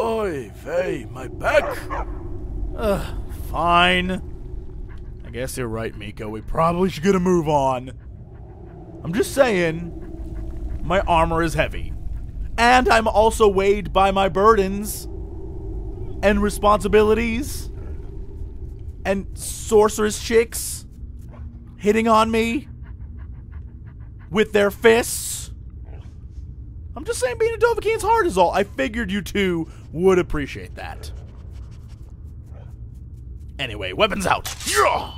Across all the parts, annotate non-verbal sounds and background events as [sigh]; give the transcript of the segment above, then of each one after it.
Oi, Faye, my back. Ugh, fine. I guess you're right, Miko. We probably should get a move on. I'm just saying, my armor is heavy. And I'm also weighed by my burdens and responsibilities and sorceress chicks hitting on me with their fists. I'm just saying being a Dovahkiin's hard is all. I figured you two would appreciate that. Anyway, weapons out. Yeah!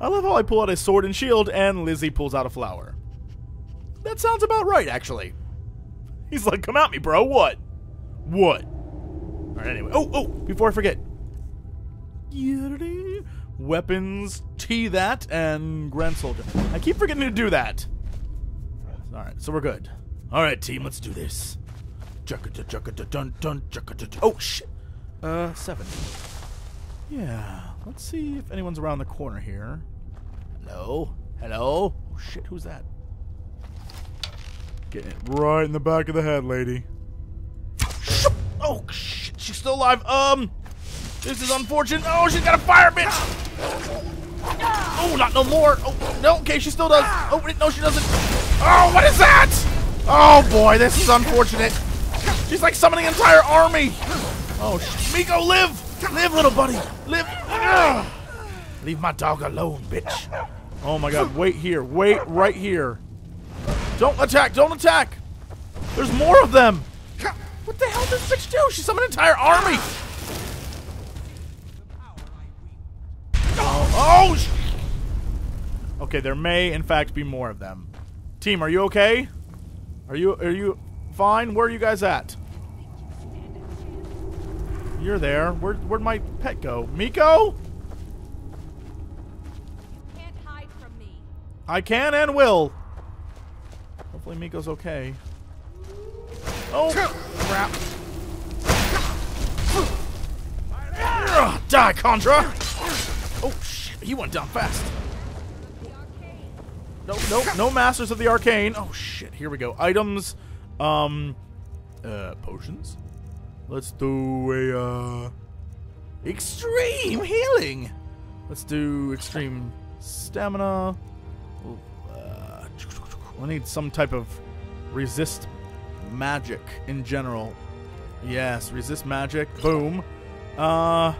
I love how I pull out a sword and shield and Lizzie pulls out a flower. That sounds about right, actually. He's like, come at me, bro. What? What? Alright, anyway. Oh, oh, before I forget. Weapons, T that, and Grand Soldier. I keep forgetting to do that. Alright, so we're good. Alright, team, let's do this. Oh, shit. Uh, seven. Yeah, let's see if anyone's around the corner here. Hello? Hello? Oh, shit, who's that? Getting it right in the back of the head, lady. Oh, shit, she's still alive. Um, this is unfortunate. Oh, she's got a fire, bitch! Oh, not no more. Oh, no, okay, she still does. Oh, no, she doesn't. Oh, what is that? Oh, boy, this is unfortunate. She's like summoning an entire army. Oh, sh- Miko, live! Live, little buddy! Live! Ugh. Leave my dog alone, bitch. Oh my god, wait here. Wait right here. Don't attack! Don't attack! There's more of them! What the hell did Six do? She summoned an entire army! Oh, oh sh- Okay, there may in fact be more of them. Team, are you okay? Are you are you fine? Where are you guys at? You're there. Where, where'd my pet go? Miko? Can't hide from me. I can and will. Hopefully Miko's okay. Oh, crap. Ugh, die, Contra! Oh, shit. He went down fast. No, no, no Masters of the Arcane. Oh, shit. Here we go. Items. Um, uh, potions. Let's do a, uh, extreme healing. Let's do extreme stamina. Uh, I need some type of resist magic in general. Yes, resist magic. Boom. Uh,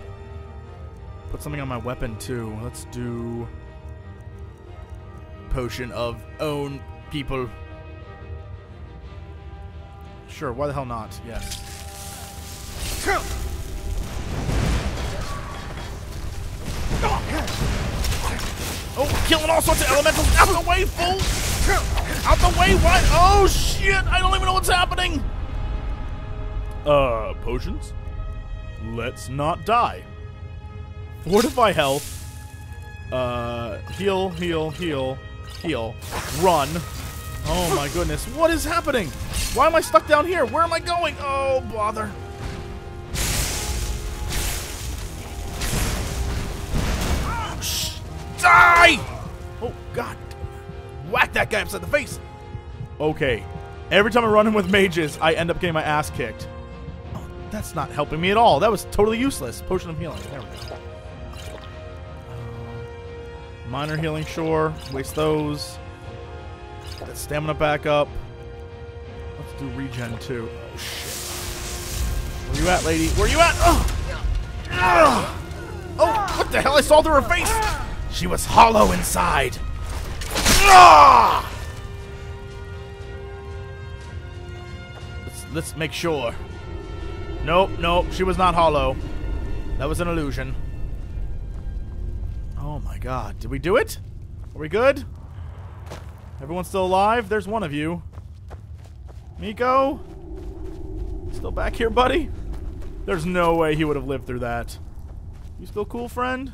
put something on my weapon too. Let's do potion of own people. Sure, why the hell not? Yes. All sorts of elementals. Out the way, fool! Out the way, what? Oh, shit! I don't even know what's happening! Uh, potions? Let's not die. Fortify health. Uh, heal, heal, heal, heal. Run. Oh my goodness. What is happening? Why am I stuck down here? Where am I going? Oh, bother. Die! Oh, God. Whack that guy upside the face. Okay. Every time I run in with mages, I end up getting my ass kicked. Oh, that's not helping me at all. That was totally useless. Potion of healing. There we go. Uh, minor healing, sure. Waste those. Get that stamina back up. Let's do regen too. Oh, shit. Where you at, lady? Where you at? Oh! Oh, what the hell? I saw through her face! She was hollow inside. Let's, let's make sure. Nope, nope, she was not hollow. That was an illusion. Oh my god. Did we do it? Are we good? Everyone's still alive? There's one of you. Miko? Still back here, buddy? There's no way he would have lived through that. You still cool, friend?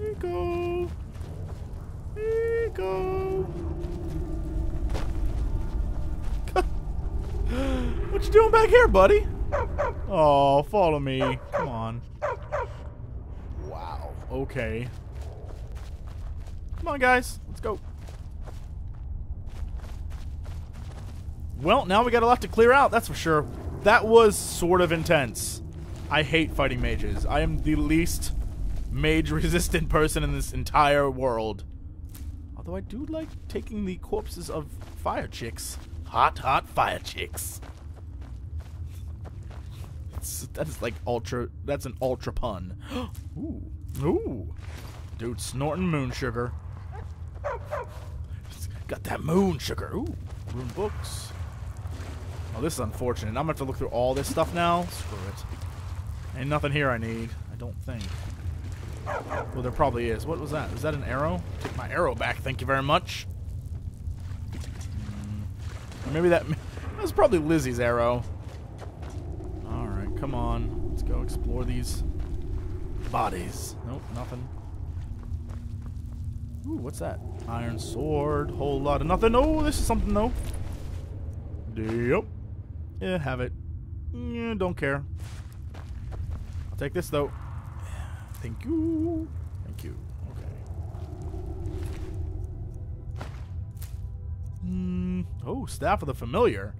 Miko. Miko. [laughs] what you doing back here, buddy? Oh, follow me. Come on. Wow. Okay. Come on, guys. Let's go. Well, now we got a lot to clear out, that's for sure. That was sort of intense. I hate fighting mages. I am the least mage-resistant person in this entire world. Although I do like taking the corpses of fire chicks. Hot, hot fire chicks. That is like ultra. That's an ultra pun. [gasps] Ooh. Ooh. Dude, snorting moon sugar. Got that moon sugar. Ooh. Rune books. Oh, this is unfortunate. I'm gonna have to look through all this stuff now. Screw it. Ain't nothing here I need. I don't think. Well, there probably is. What was that? Is that an arrow? Take my arrow back. Thank you very much. Mm. Or maybe that, [laughs] that was probably Lizzie's arrow. All right, come on. Let's go explore these bodies. Nope, nothing. Ooh, what's that? Iron sword. Whole lot of nothing. Oh, this is something though. Yep. Yeah, have it. Yeah, don't care. I'll take this though. Thank you. Thank you. Okay. Mm, oh, Staff of the Familiar.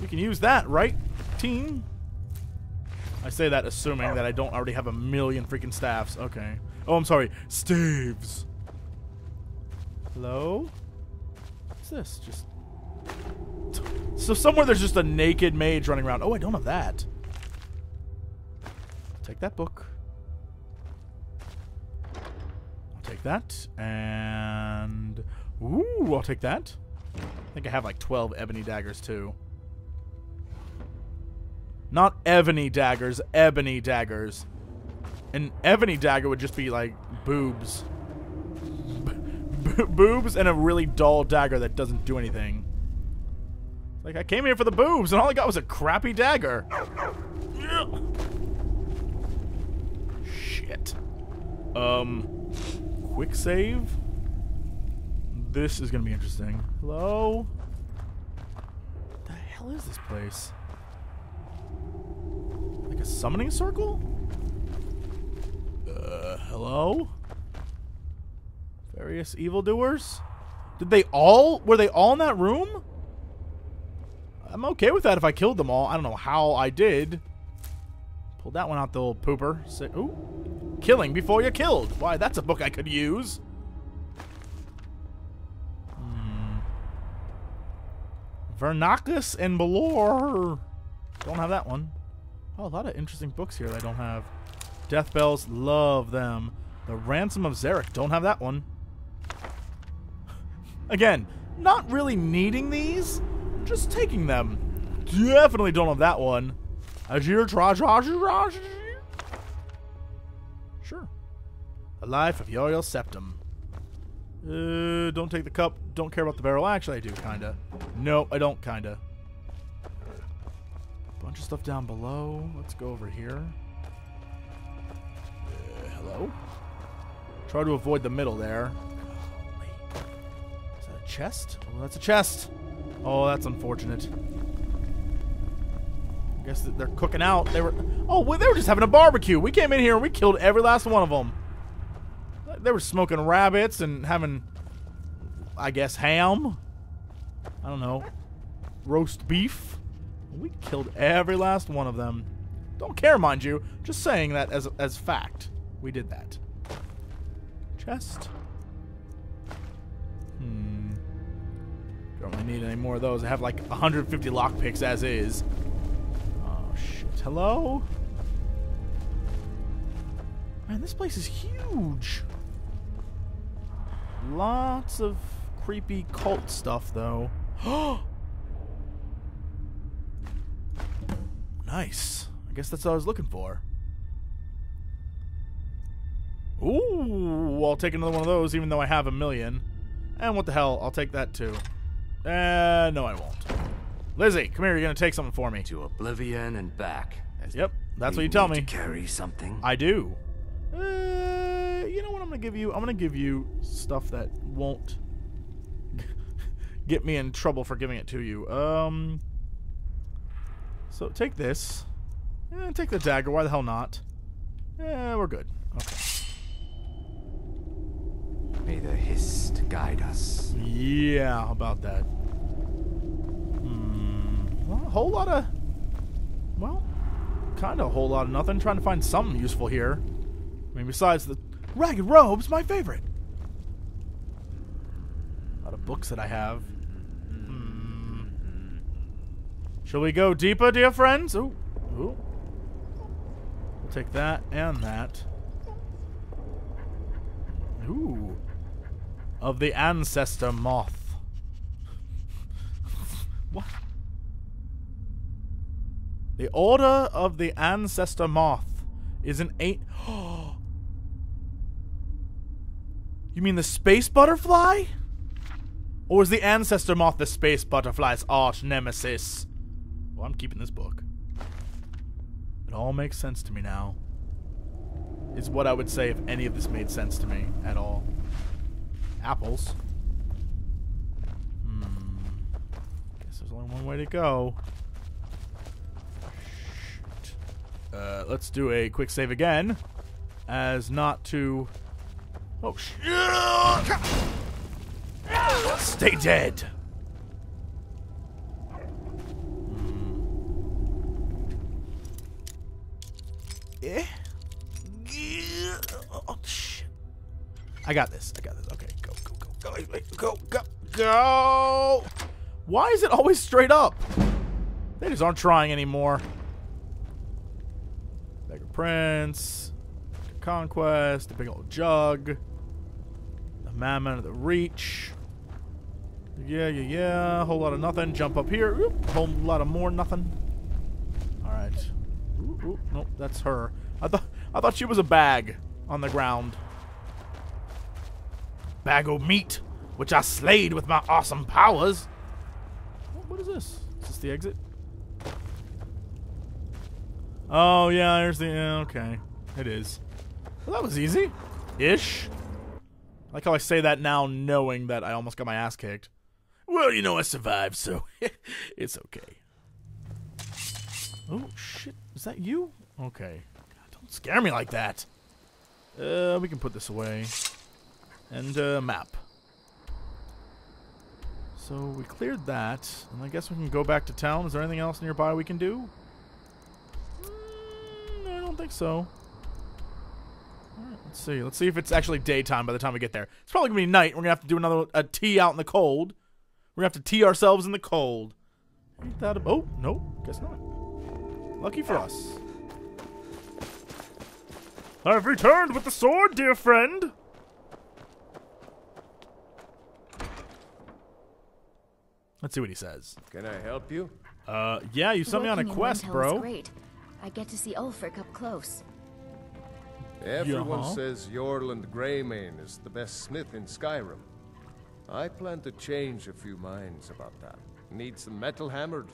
We can use that, right, team? I say that assuming that I don't already have a million freaking staffs. Okay. Oh, I'm sorry. Staves. Hello? What's this? Just... So somewhere there's just a naked mage running around. Oh, I don't have that. Take that book. That. And... Ooh, I'll take that. I think I have like 12 ebony daggers too. Not ebony daggers, ebony daggers. An ebony dagger would just be like boobs. boobs and a really dull dagger that doesn't do anything. Like, I came here for the boobs, and all I got was a crappy dagger. Shit. Um, quick save? This is gonna be interesting. Hello? What the hell is this place? Like a summoning circle? Uh, hello? Various evildoers? Did they all, were they all in that room? I'm okay with that if I killed them all. I don't know how I did. Pulled that one out, the old pooper. Say, ooh. Killing before you're killed. Why, that's a book I could use. Hmm. Vernacus and Balor. Don't have that one. Oh, a lot of interesting books here that I don't have. Death Bells, love them. The Ransom of Zarek, don't have that one. [laughs] Again, not really needing these, just taking them. Definitely don't have that one. Ajir Sure. A life of Uriel Septim. Uh, don't take the cup. Don't care about the barrel. Actually, I do, kinda. No, I don't, kinda. Bunch of stuff down below. Let's go over here. Uh, hello? Try to avoid the middle there. Is that a chest? Oh, that's a chest. Oh, that's unfortunate. I guess they're cooking out. They were, oh, well, they were just having a barbecue. We came in here and we killed every last one of them. They were smoking rabbits and having, I guess, ham. I don't know, roast beef. We killed every last one of them. Don't care, mind you. Just saying that as as fact. We did that. Chest. Hmm. Don't really need any more of those. I have like 150 lockpicks as is. Hello? Man, this place is huge. Lots of creepy cult stuff, though. [gasps] nice. I guess that's what I was looking for. Ooh, I'll take another one of those, even though I have a million. And what the hell, I'll take that too. Uh, no, I won't. Lizzie, come here. You're gonna take something for me. To oblivion and back. Yep, that's what you tell me. To carry something. I do. Uh, you know what I'm gonna give you? I'm gonna give you stuff that won't [laughs] get me in trouble for giving it to you. Um. So take this. Eh, take the dagger. Why the hell not? Yeah, we're good. Okay. May the hist guide us. Yeah, how about that? Hmm. whole lot of, well, kind of a whole lot of nothing. Trying to find something useful here. I mean, besides the ragged robes, my favorite. A lot of books that I have. Hmm. Shall we go deeper, dear friends? Ooh, ooh. We'll take that and that. Ooh. Of the ancestor moth. [laughs] what? The Order of the Ancestor Moth is an eight. [gasps] you mean the space butterfly? Or is the Ancestor Moth the space butterfly's arch nemesis? Well, I'm keeping this book. It all makes sense to me now. Is what I would say if any of this made sense to me at all. Apples. Hmm. Guess there's only one way to go. Uh, let's do a quick save again, as not to. Oh shit! Stay dead. Oh shit! I got this. I got this. Okay, go, go, go, go, go, go, go. Why is it always straight up? They just aren't trying anymore. Prince, Conquest, the big old jug, the Mammon of the Reach. Yeah, yeah, yeah. Whole lot of nothing. Jump up here. Oop, whole lot of more nothing. All right. Ooh, ooh, nope, that's her. I thought I thought she was a bag on the ground. Bag of meat, which I slayed with my awesome powers. What is this? Is this the exit? Oh, yeah, there's the... Yeah, okay. It is. Well, that was easy. Ish. I like how I say that now knowing that I almost got my ass kicked. Well, you know I survived, so [laughs] it's okay. Oh, shit. Is that you? Okay. God, don't scare me like that. Uh, we can put this away. And, uh, map. So, we cleared that. And I guess we can go back to town. Is there anything else nearby we can do? I don't think so. Alright, let's see. Let's see if it's actually daytime by the time we get there. It's probably gonna be night. We're gonna have to do another a tea out in the cold. We're gonna have to tea ourselves in the cold. Ain't that a oh nope, guess not. Lucky for us. I've returned with the sword, dear friend. Let's see what he says. Can I help you? Uh, yeah, you sent me on a quest, bro. Great. I get to see Ulfric up close. Everyone Yeah. says Eorlund Gray-Mane is the best smith in Skyrim. I plan to change a few minds about that. Need some metal hammered?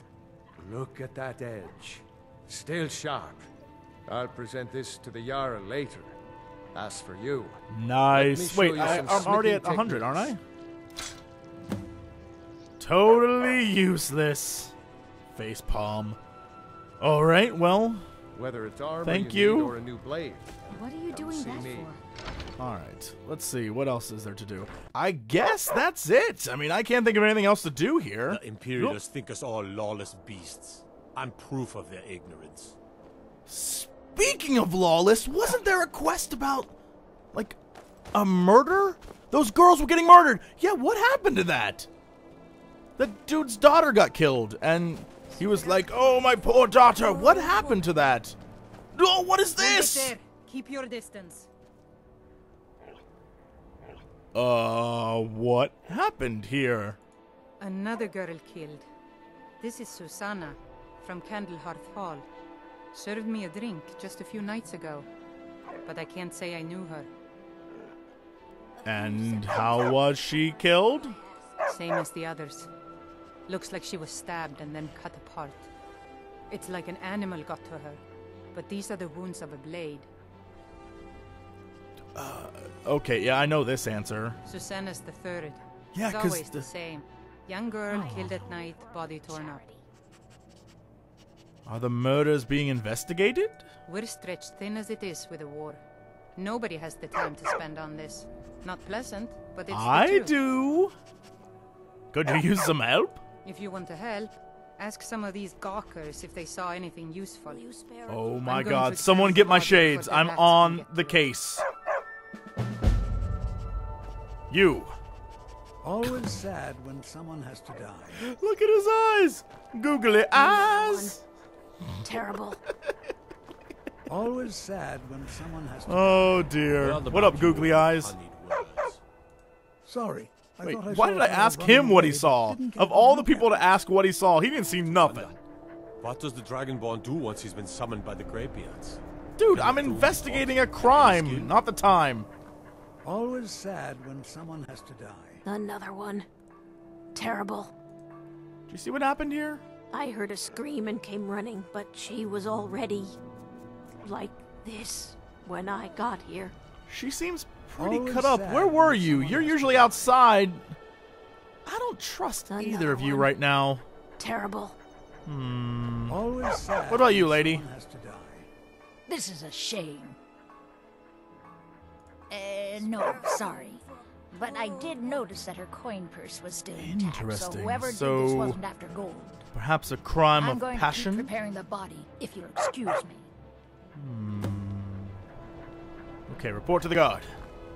Look at that edge. Still sharp. I'll present this to the Jarl later. As for you, Nice. Wait, you I, I'm already at smithing 100, aren't I? Totally useless. Face palm. All right, well, whether it's armor Thank you, you. or a new blade, What are you doing see that me. for? all right. Let's see. What else is there to do? I guess that's it. I mean, I can't think of anything else to do here. The Imperials think us all lawless beasts. I'm proof of their ignorance. Speaking of lawless, wasn't there a quest about, like, a murder? Those girls were getting murdered. Yeah, what happened to that? The dude's daughter got killed, and he was like, "Oh, my poor daughter. What happened to that? Oh, what is this?" Keep your distance. Uh, what happened here? Another girl killed. This is Susanna from Candlehearth Hall. Served me a drink just a few nights ago, but I can't say I knew her. And how was she killed? Same as the others. Looks like she was stabbed and then cut apart. It's like an animal got to her, but these are the wounds of a blade. Uh, Okay, yeah, I know this answer. Susanna's the third. Yeah, it's 'cause always the... the- same. Young girl killed at night, body torn up. Are the murders being investigated? We're stretched thin as it is with the war. Nobody has the time to spend on this. Not pleasant, but it's the I truth. do. Could you use some help? If you want to help, Ask some of these gawkers if they saw anything useful. You spare Oh my god, someone get my the body before shades. I'm on the case. You. Always sad when someone has to die. Look at his eyes. Googly eyes. terrible. Always sad when someone has to oh, die. Oh dear. What up, googly eyes? Sorry. I Wait, I why did I ask him what he saw? Of all the people to ask what he saw, he didn't see nothing. What does the Dragonborn do once he's been summoned by the Greybeards? Dude, I'm investigating a crime, not the time. Always sad when someone has to die. Another one. Terrible. Do you see what happened here? I heard a scream and came running, but she was already like this when I got here. She seems pretty Always cut up. sad Where were you? You're usually outside. I don't trust Another either of you one. right now. Terrible. Always sad. What about you, lady? has to die. This is a shame. Uh, no, sorry. But I did notice that her coin purse was still intact. Interesting. So whoever did this wasn't after gold. Perhaps a crime I'm of going to passion? keep preparing the body, if you'll excuse me. Okay, report to the guard.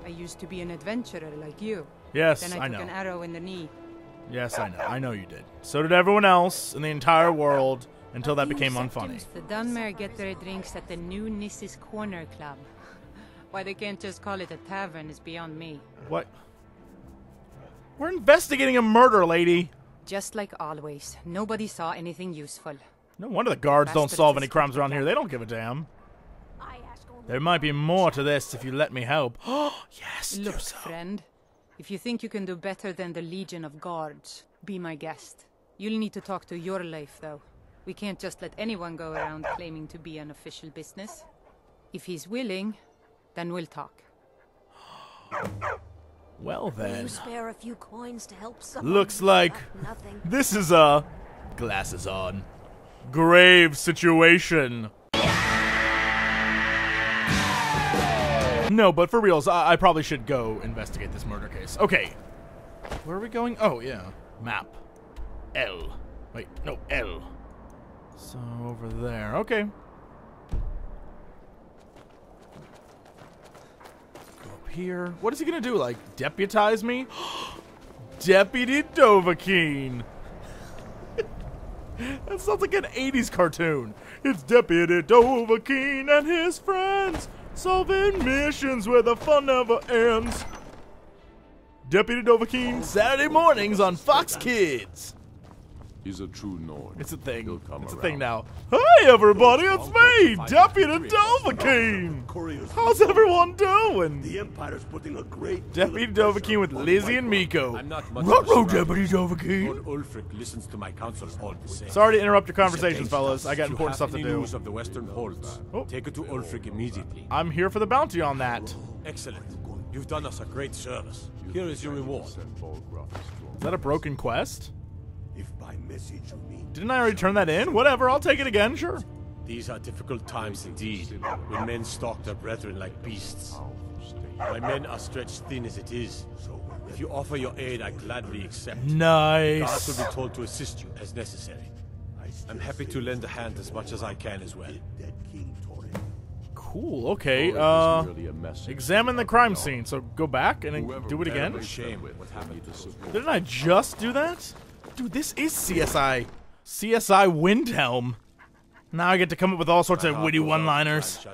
I used to be an adventurer like you. Yes, Then I, I took know. an arrow in the knee. Yes, I know. I know you did. So did everyone else in the entire world until that became unfunny. The Dunmer get their drinks at the new Gnisis Corner Club. [laughs] Why they can't just call it a tavern is beyond me. What? We're investigating a murder, lady. Just like always, nobody saw anything useful. No wonder the guards don't solve any crimes around here. They don't give a damn. I ask only There might be more to this if you let me help. Oh, [gasps] yes, do Look, so. friend, if you think you can do better than the Legion of Guards, be my guest. You'll need to talk to your life, though. We can't just let anyone go around claiming to be an official business. If he's willing, then we'll talk. [gasps] Well Will then, you spare a few coins to help someone? looks like this is a glasses on grave situation. No, but for reals, I, I probably should go investigate this murder case. Okay, where are we going? Oh yeah, map. L. Wait, no L. So over there. Okay. Go up here. What is he gonna do? Like deputize me? [gasps] Deputy Dovahkiin. [laughs] that sounds like an 80s cartoon. It's Deputy Dovahkiin and his friends solving missions where the fun never ends. Deputy Dovahkiin, Saturday mornings on Fox Kids. He's a true Nord. It's a thing. It's a thing now. Hey everybody, it's me, Deputy Dovahkiin. How's everyone doing? The Empire's putting a great Deputy Dovahkiin with Lizzie and. Miko. I'm not much Ruh-roh. Deputy Dovahkiin. Ulfric listens to my counsel all the same. Sorry to interrupt your conversations, fellas. I got important stuff to do. news of the Western Holds, Oh. take it to Ulfric immediately. I'm here for the bounty on that. Excellent. You've done us a great service. Here is your reward. Is that a broken quest? If by message you mean Didn't I already turn that in? Whatever, I'll take it again, sure. These are difficult times indeed, when men stalk their brethren like beasts. My men are stretched thin as it is. If you offer your aid, I gladly accept. Guards Nice. will be told to assist you as necessary. I'm happy to lend a hand as much as I can as well. that King Torygg Cool, okay, uh... is merely a message. Examine the crime scene, so go back and do it again? bears Shame them what with happened need to support. Didn't I just do that? Dude, this is CSI. CSI Windhelm. Now I get to come up with all sorts of witty one-liners.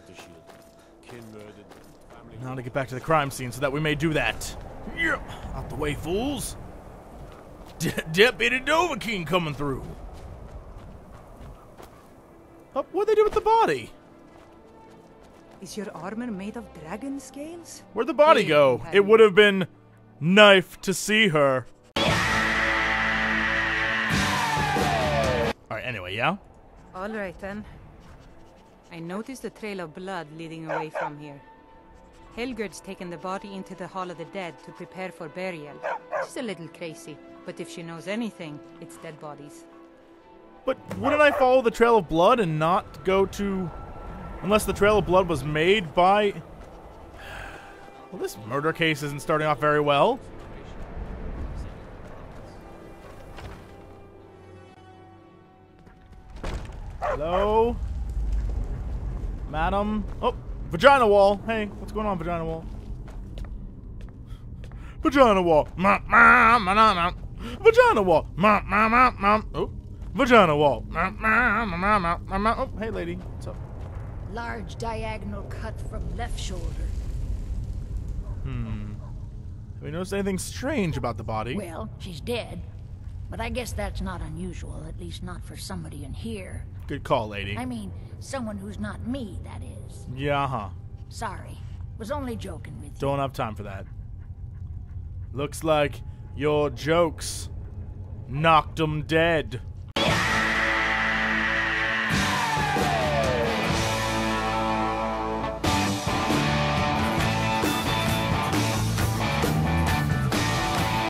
Now to get back to the crime scene so that we may do that. Yeah, out the way, fools. De- Deputy Dovahkiin coming through. Oh, what'd they do with the body? Is your armor made of dragon scales? Where'd the body Hey, go? honey. It would have been knife to see her. Anyway, yeah? All right then. I noticed a trail of blood leading away from here. Helgird's taken the body into the Hall of the Dead to prepare for burial. She's a little crazy, but if she knows anything, it's dead bodies. But wouldn't I follow the trail of blood and not go to. Unless the trail of blood was made by. [sighs] Well, this murder case isn't starting off very well. Madam? Oh, vagina wall. Hey, what's going on, vagina wall? Vagina wall. Ma, ma, ma, ma. Vagina wall. Ma, ma, ma, ma. Oh, vagina wall. Ma, ma, ma, ma, ma. Oh, hey, lady. What's up? Large diagonal cut from left shoulder. Hmm. Have we noticed anything strange about the body? Well, she's dead. But I guess that's not unusual, at least not for somebody in here. Good call, lady. I mean, someone who's not me, that is. Yeah, huh. Sorry. Was only joking with you. Don't have time for that. Looks like your jokes knocked 'em dead.